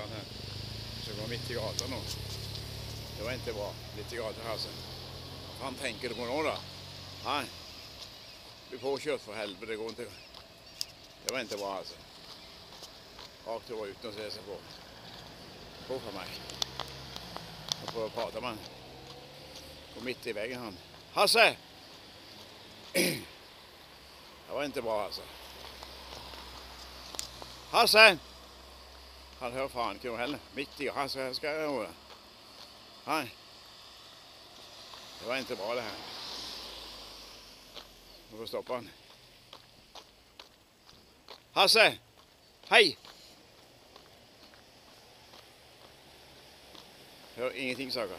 han här. Så går mitt i gatan då. Det var inte bra. Mitt i alltså. Vad fan tänker du på nu då? Nej. Blir påkjørt för helvete. Det går inte. Det var inte bra alltså. Rakt över utan att se sig på. På för mig. Jag prövar att prata med honom. Går mitt i vägen han. Hasse! Det var inte bra altså. Hasse! Han hører faen ikke noe heller. Midt i Hasse, her skal jeg gjøre. Hei. Det var ikke bra, det her. Må få stoppe han. Hasse! Hei! Hører ingenting, Saga.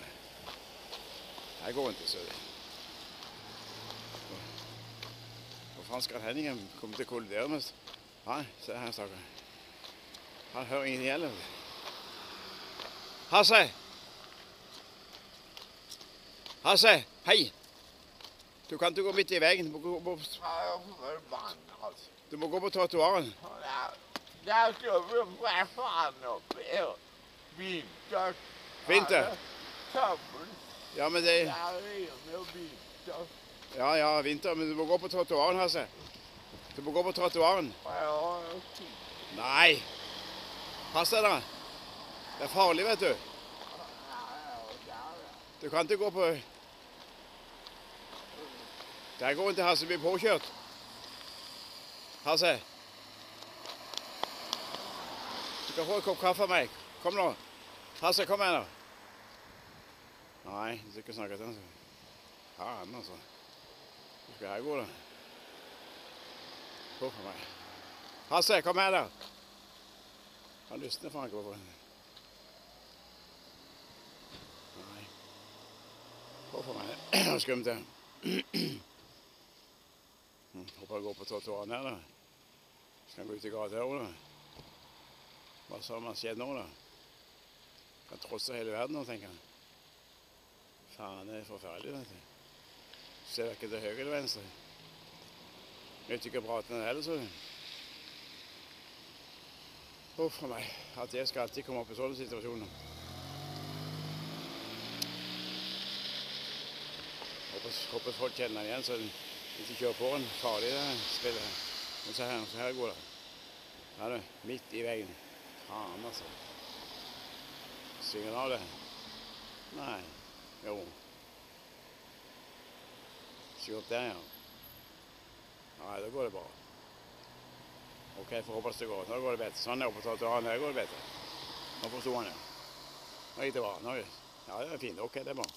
Her går ikke, så Hvor faen skal Henningen komme til å kollidere med? Nei, se her, stakkar. Han hører ingen hjelm. Hasse! Hasse, hei! Du kan ikke gå midt i veien. Du må gå, på- forbannat. du må gå på trottoaren. Vinter. Vinter? Ja, men det. Ja, ja, vinter, men du må gå på trottoaren, Hasse. Du må gå på trottoaren. Og jeg har tid. Nei! Pass deg, da. Det er farlig, vet du. Du kan ikke gå på Der går ikke Hasse blir påkjørt. Hasse. Du kan få en kopp kaffe av meg. Kom nå. Hasse, kom her, da. Nei, du skal ikke snakke til ham. Faen, altså. Hvor skal jeg gå, da? Hasse, kom her, da. Han lysner faen ikke på det. Nei. Huff a meg. Det var skummelt, det. Håper jeg går på trottoaren her, da. Skal jeg gå ut i gata her òg, da? Hva som har skjedd nå, da? Kan trosse hele verden nå, tenker jeg. Faen, det er forferdelig, vet du. Ser ikke til høyre eller venstre. Nytter ikke å prate med den heller, så. Huff a meg. At jeg skal alltid komme opp i sånne situasjoner. Håper, håper folk kjenner den igjen, så de ikke kjører på en farlig det her spillet. Men se her, så her går det. Her er midt i veien. Faen, altså. Svinger den av det? Nei. Jo. Opp der, ja. Nei, da går det bra. OK, får håpe det går. Nå går det bedre. Sånn er på trottoaren. Her går det bedre. Nå forsto han, det. Nå gikk det bra. Nå, ja, det er fint. OK, det er bra.